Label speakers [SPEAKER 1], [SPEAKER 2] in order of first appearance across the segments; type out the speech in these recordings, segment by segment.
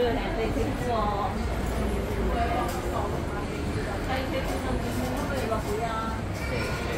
[SPEAKER 1] 对，地铁票哦，地铁票能免费吗？可以啊。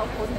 [SPEAKER 2] helpful.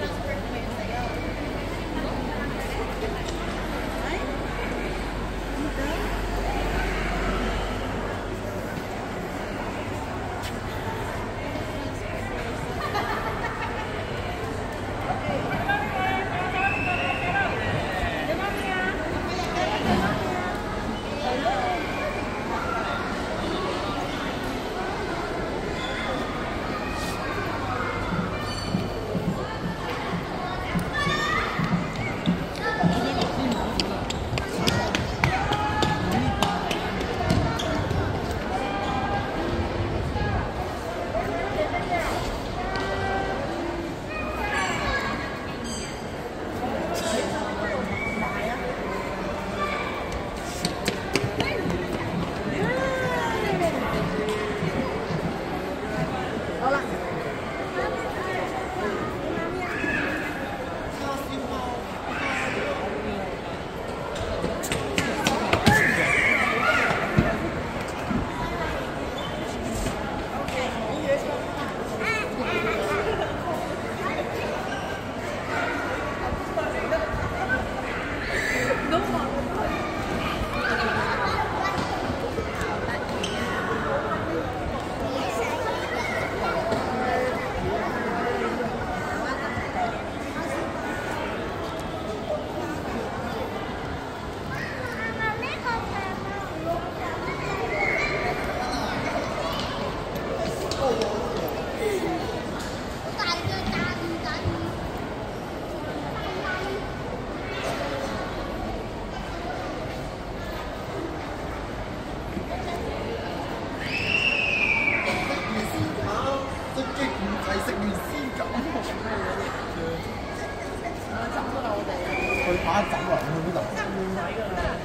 [SPEAKER 2] 啊，走啊！你们走。